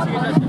ঠিক আছে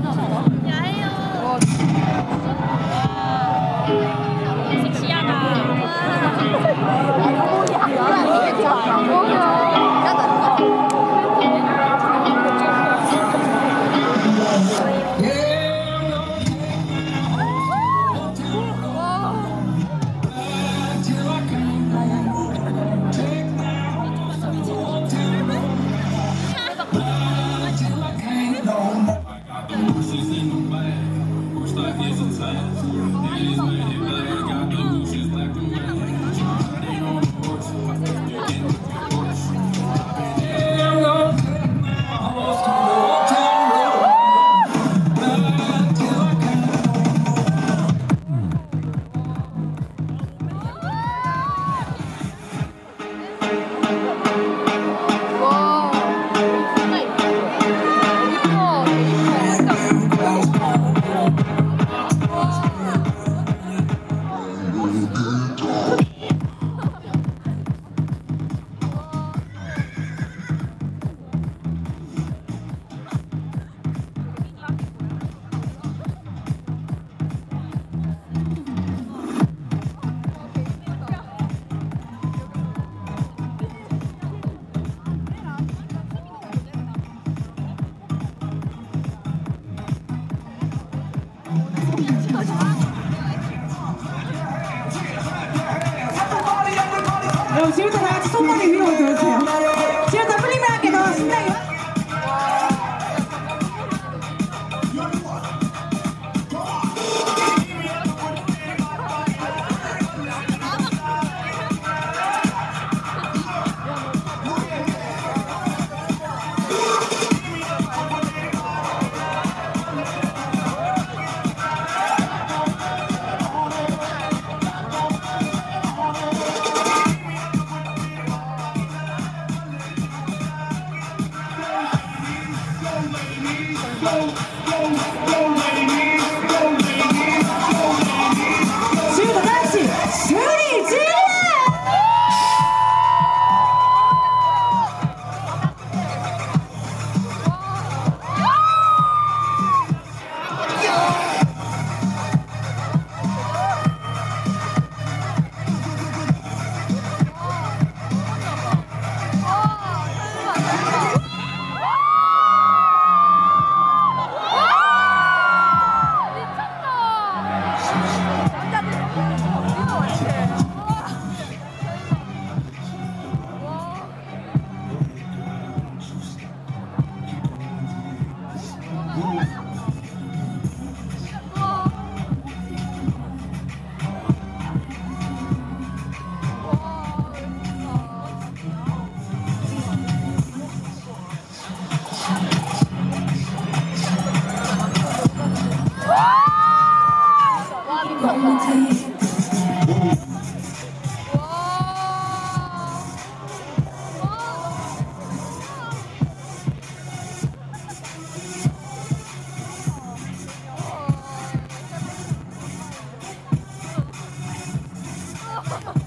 Eu sinto, né? Estou. flow. Ha ha ha!